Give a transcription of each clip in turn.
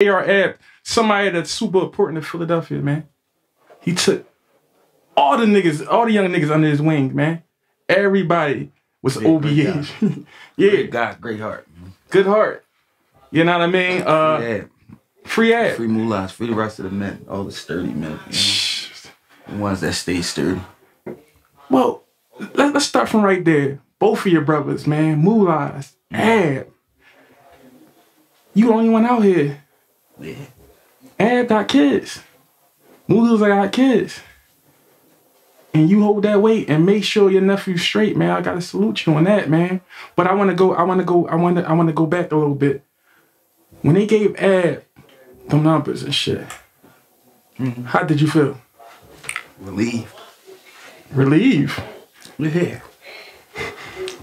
AR Ab, somebody that's super important in Philadelphia, man. He took all the niggas, all the young niggas under his wing, man. Everybody was Yeah, OBH. yeah, Great guy, great heart. good heart. You know what I mean? Uh, yeah, free Ab. free mullahs, free the rest of the men, all the sturdy men, you know? the ones that stay sturdy. Well, let, let's start from right there. Both of your brothers, man. Moolahs, Ab. You the only one out here. Yeah. Ab got kids. Moolahs got kids. And you hold that weight and make sure your nephew's straight, man. I gotta salute you on that, man. But I wanna go, I wanna go, I wanna, I wanna go back a little bit. When they gave Ab the numbers and shit, how did you feel? Relieved. Relieved. Yeah.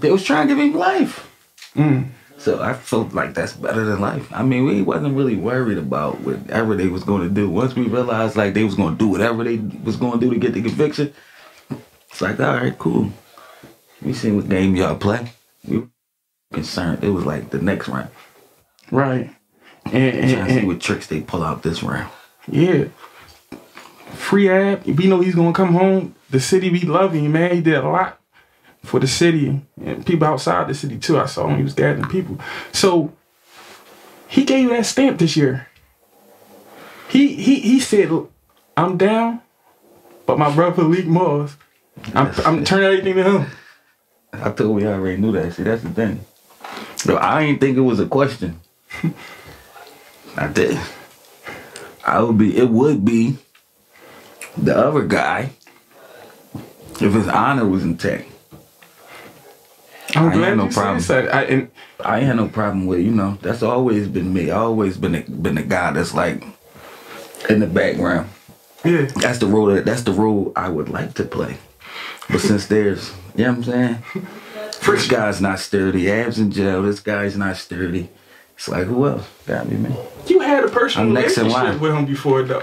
They was trying to give him life. Mm. So I felt like that's better than life. I mean, we wasn't really worried about whatever they was going to do. Once we realized like they was going to do whatever they was going to do to get the conviction, it's like, all right, cool. We seen what game y'all play. We were concerned. It was like the next round. Right. And, and, Trying to see what tricks they pull out this round. Yeah. Free Ab, we know he's gonna come home. The city be loving him, man. He did a lot for the city and people outside the city too. I saw him, he was gathering people. So he gave that stamp this year. He he he said, I'm down, but my brother Lik Moss, I'm I'm turning everything to him. I thought we already knew that. See, that's the thing. So I didn't think it was a question. I did. I would be. It would be the other guy if his honor was intact. I'm I ain't glad no problem. that. I, and I ain't had no problem with you know. That's always been me. I always been a, been a guy that's like in the background. yeah, That's the role. That, that's the role I would like to play. But since there's, you know what I'm saying? This guy's not sturdy. Abs in jail. This guy's not sturdy. It's like who else? Got me, man. you had a personal relationship with him before though.